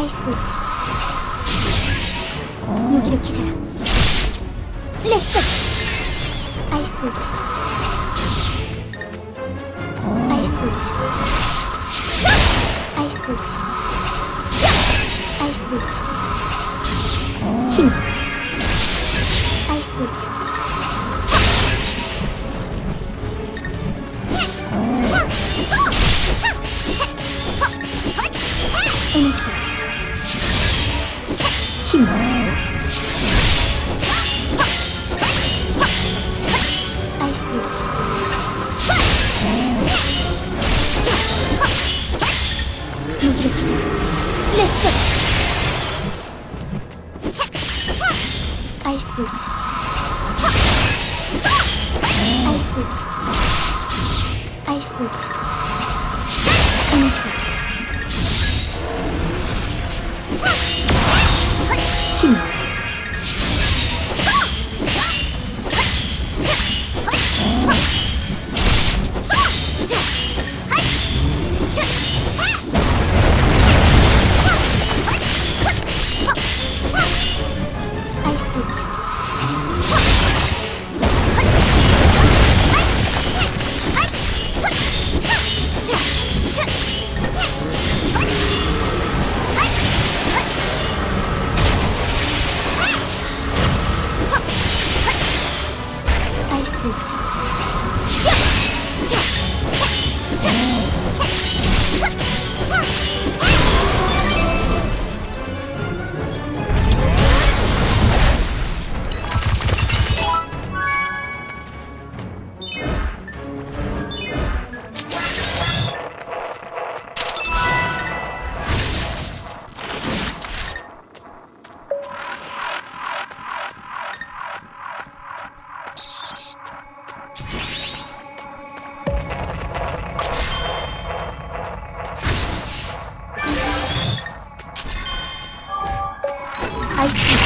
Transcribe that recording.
아이스 볼트. 무기를 켜져라. 렛츠 아이스 볼트. 아이스 볼트. 아이스 볼트. 아이스 볼트. 힘. 아이스 볼트. 에너지 힘 아이스 볼트 무기를 켜자 렛츠 아이스 볼트 아이스 볼트 힘아 チっッ 아이스 볼트